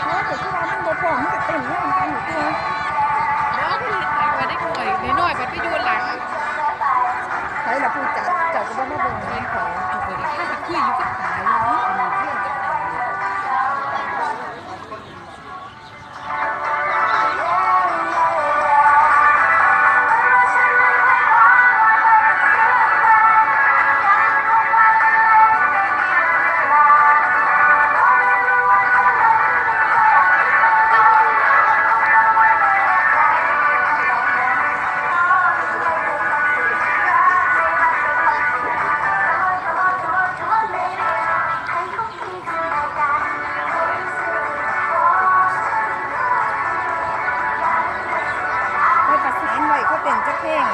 เพราะเด็กวมันบ่พร้อมมันก็เต้นแรงกันอยู่ตัวแล้วก็มีาวได้หน่อยในน้อยมัดไปอยู่หลใส่ะผู้จัดจ้าก็ไม่เบิ่เงินของเอาไปถ้าจะคุยอยู่กั องจักเพลง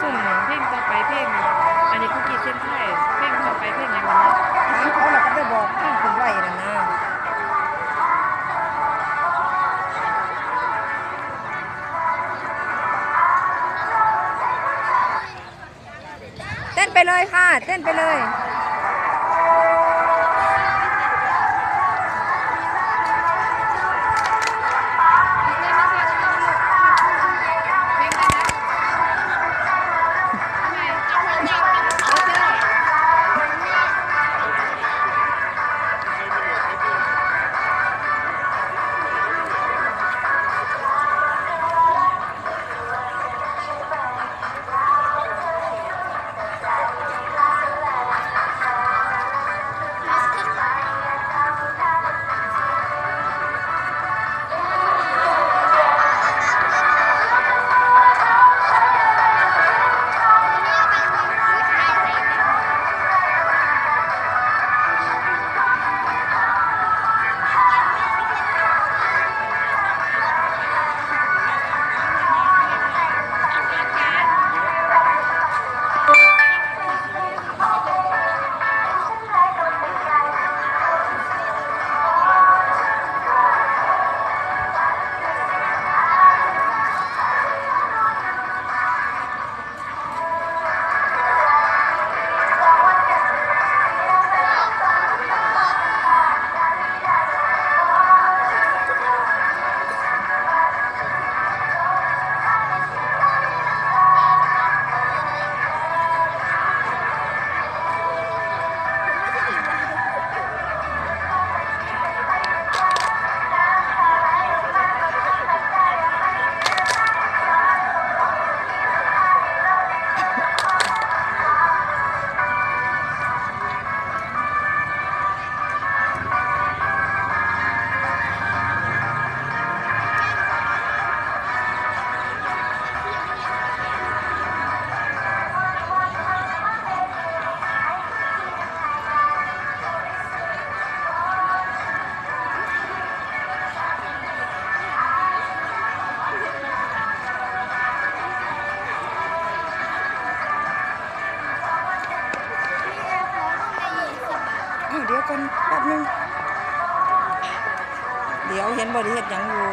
สุ่มเพลงต่อไปเพลงอันนี้คุกกี้เส้นไทยเพลงต่อไปเพลงอย่างนี้ถามเขาแล้วก็ไปบอกข้างคุณไว้นั่นนะเต้นไปเลยค่ะ เต้นไปเลย เดี๋ยวก่อนแป๊บนึง เดี๋ยวเห็นบริเฮ็ดหยังอยู่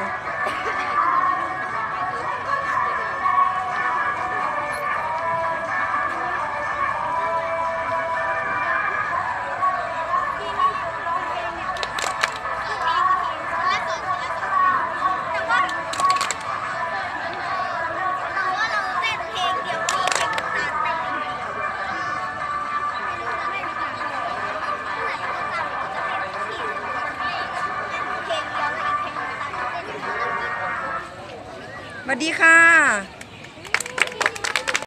วัสดีค่ะ